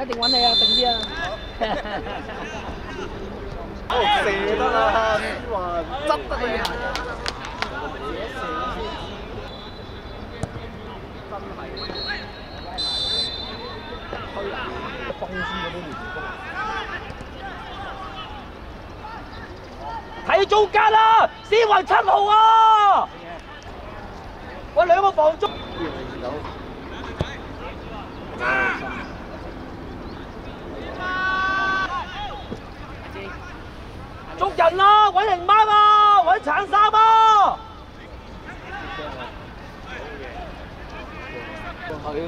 一定揾你啊，定啲啊！射得啦，子雲執得佢。睇中間啦，思雲七號啊！我，兩個防中。捉人啦，揾人掹啊，揾橙衫啊！係咯，跳啊跳啊！好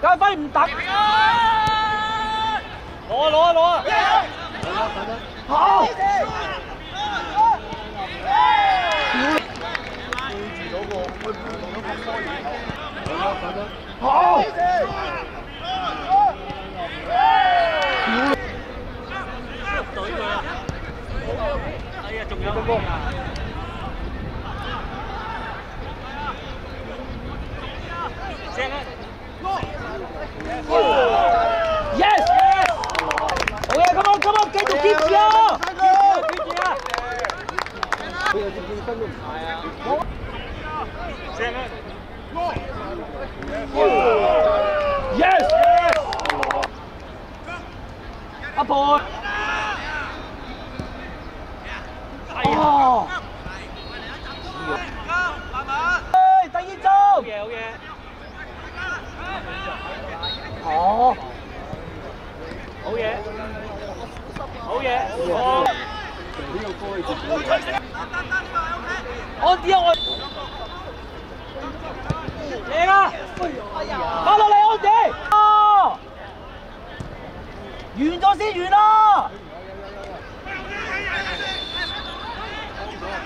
家輝唔等。攞啊攞啊攞啊！好。好。隊佢啊！係啊，仲有！Yes Yes! 阿贏啊！翻落嚟安啲。哦。完咗先完啦。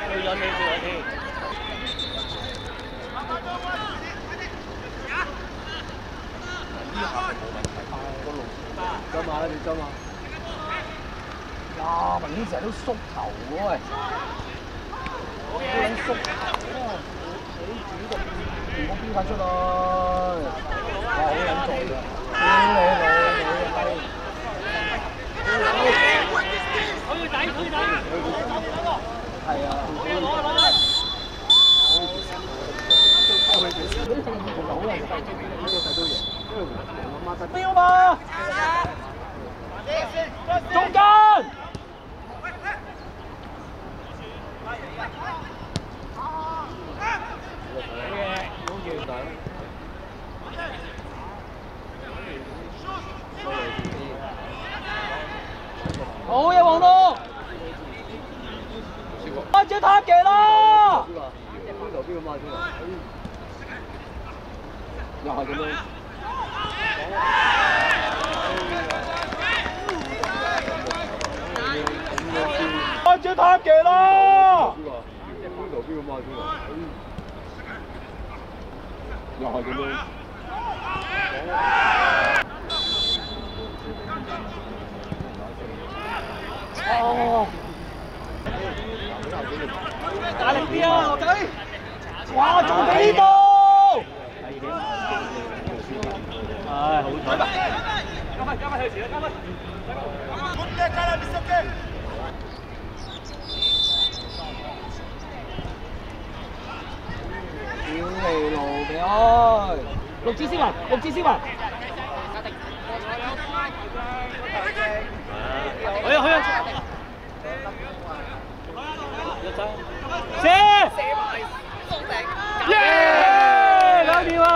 退咗先，退咗先。針啊！你針啊！呀，明顯成日都縮頭喎喂。好撚縮頭啊！你主動連個邊發出來，哇好撚重㗎！屌你老母好要仔，好要仔。係啊。攞啊攞啊！標嘛！中間。邊度邊個孖出嚟？又係咁樣。開始打嘅哇，仲企呢度！唉，好彩吧。交翻，交翻去前啦，交翻。屌你老味開！六支先還，六支先還。去啊去啊！射！耶！搞掂啊！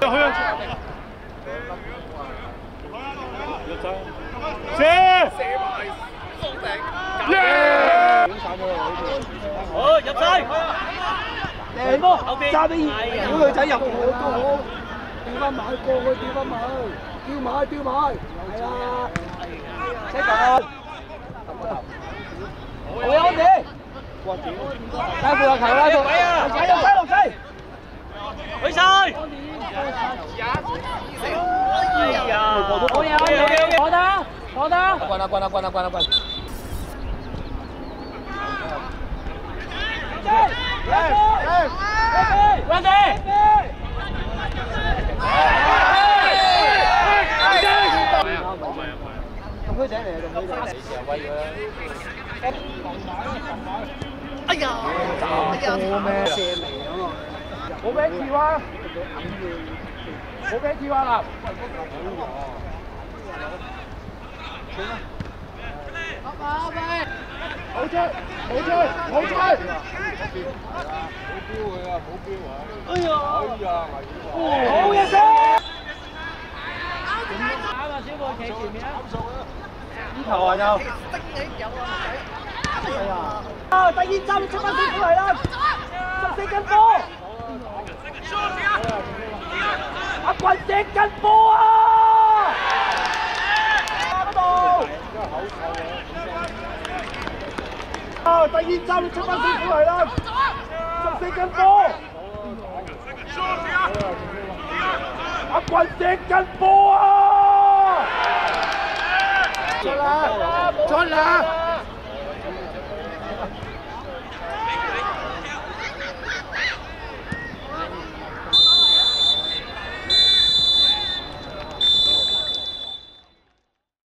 去啊！射，射埋封頂，耶！好入晒，你波後邊揸啲小女仔入好，調翻埋過去，調翻埋去，調埋調埋，係啦，識緊。好嘢，安迪！拉副球球拉副，仔又雞六仔，去晒，哎呀，好嘢，安迪，坐得坐得。關啦關啦關啦關啦關。同區仔嚟，同區仔。哎呀，哎呀，咩？射嚟啊嘛！冇俾跳啊！冇俾跳啊啦！好出，好出，好出！哎呀，好嘢先！打嘛，小布企前面啊，呢球啊就。係啊！啊，第二站出翻師傅嚟啦！十四斤波！阿棍隻斤波啊！嗰度！啊，第二站出翻師傅嚟啦！十四斤波！阿棍隻斤波啊！出啦！出啦！